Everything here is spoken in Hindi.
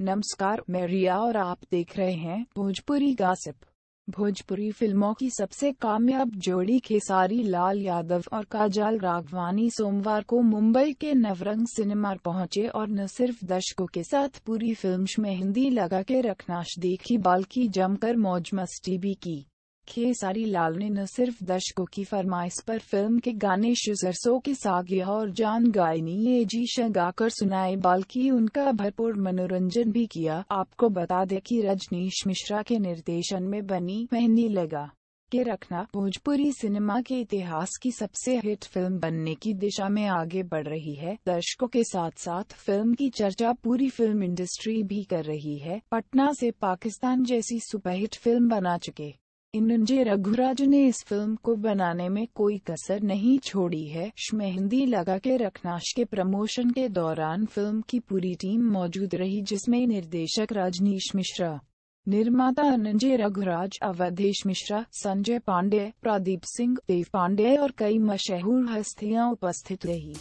नमस्कार, मैं रिया और आप देख रहे हैं भोजपुरी गासिप भोजपुरी फ़िल्मों की सबसे कामयाब जोड़ी खेसारी लाल यादव और काजल राघवानी सोमवार को मुंबई के नवरंग सिनेमा पहुँचे और न सिर्फ़ दर्शकों के साथ पूरी फ़िल्म में हिंदी लगा के रखनाश देखी, बल्कि जमकर मौज मस्ती भी की। खेसारी लाल ने न सिर्फ़ दर्शकों की फरमाइश पर फ़िल्म के गाने शुजरसों के सागिया और जान गायनी ये जी गाकर सुनाए, बल्कि उनका भरपूर मनोरंजन भी किया। आपको बता दें कि रजनीश मिश्रा के निर्देशन में बनी मेहंदी लगा के रखना भोजपुरी सिनेमा के इतिहास की सबसे हिट फ़िल्म बनने की दिशा में आगे बढ़ रही है। दर्शकों के साथ साथ फ़िल्म की चर्चा पूरी फ़िल्म इंडस्ट्री भी कर रही है। पटना से पाकिस्तान जैसी सुपरहिट फ़िल्म बना चुके। इनजे रघुराज ने इस फ़िल्म को बनाने में कोई कसर नहीं छोड़ी है। मेहंदी लगा के रखनाश के प्रमोशन के दौरान फ़िल्म की पूरी टीम मौजूद रही, जिसमें निर्देशक राजनीश मिश्रा, निर्माता अनंजय रघुराज, अवधेश मिश्रा, संजय पांडे, प्रदीप सिंह, देव पांडे और कई मशहूर हस्तियाँ उपस्थित रही।